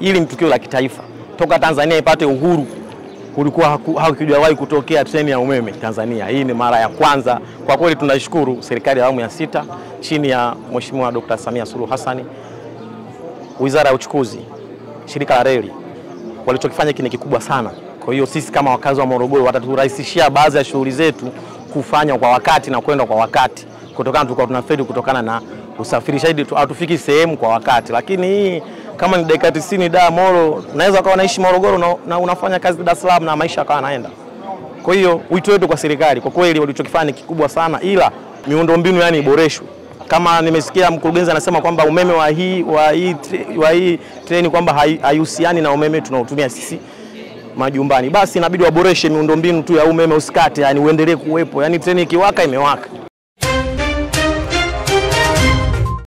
Hili ni tukio la kitaifa. Toka Tanzania ipate uhuru kulikuwa haku- hakujawahi kutokea treni ya umeme Tanzania. Hii ni mara ya kwanza. Kwa kweli tunashukuru serikali ya awamu ya sita chini ya Mheshimiwa Dr. Samia Suluhu Hassani, Wizara ya Uchukuzi, shirika la reli walichokifanya hiki ni kikubwa sana. Kwa hiyo sisi kama wakazi wa Morogoro wataturahisishia baadhi ya shughuli zetu kufanya kwa wakati na kwenda kwa wakati, kutokana tulikuwa tunafeli kutokana na usafirishaji tu- hatufiki sehemu kwa wakati. Lakini hii kama ni dakika 90 da Moro, naweza ukawa naishi Morogoro na, na unafanya kazi Dar es Salaam na maisha yakawa yanaenda. Kwa hiyo wito wetu kwa serikali, kwa kweli walichokifanya ni kikubwa sana, ila miundombinu yani iboreshwe. Kama nimesikia mkurugenzi anasema kwamba umeme wa hii wa hii wa hii treni kwamba hai- haihusiani na umeme tunaotumia sisi majumbani, basi inabidi waboreshe miundombinu tu ya umeme usikate, yani uendelee kuwepo, yani treni ikiwaka imewaka.